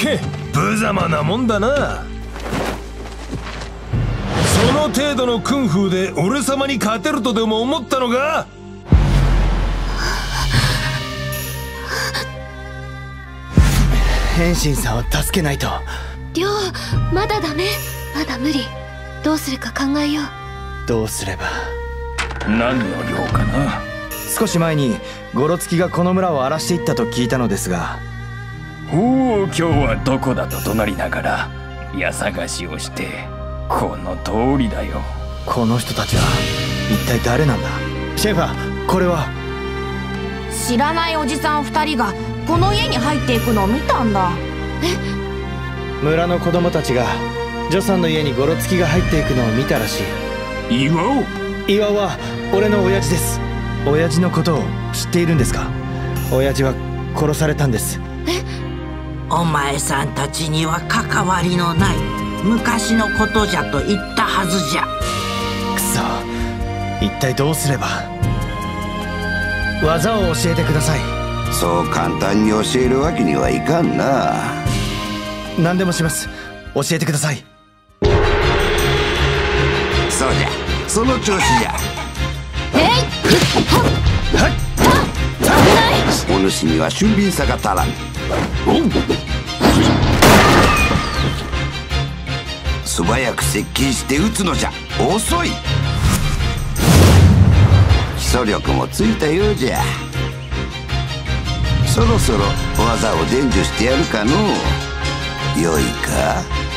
け。無様なもんだな。その程度のクンフーで俺様に勝てるとでも思ったのか変身さんを助けないと。りょうまだダメ？まだ無理。どうするか考えよう。どうすれば。何の量かな。少し前にゴロツキがこの村を荒らしていったと聞いたのですがおお今日はどこだと怒鳴りながら家探しをしてこの通りだよ。この人たちは一体誰なんだ？シェファーこれは？知らないおじさん2人がこの家に入っていくのを見たんだ。村の子供たちがジョさんの家にゴロツキが入っていくのを見たらしい。岩尾岩尾は俺の親父です。親父のことを知っているんですか？親父は殺されたんですお前さんたちには関わりのない昔のことじゃと言ったはずじゃ。くそ。一体どうすれば？技を教えてください。そう簡単に教えるわけにはいかんな。何でもします。教えてください。そうじゃ。その調子じゃ。えいお主には俊敏さが足らん。素早く接近して撃つのじゃ。遅い。基礎力もついたようじゃ。そろそろ技を伝授してやるかのう。よいか。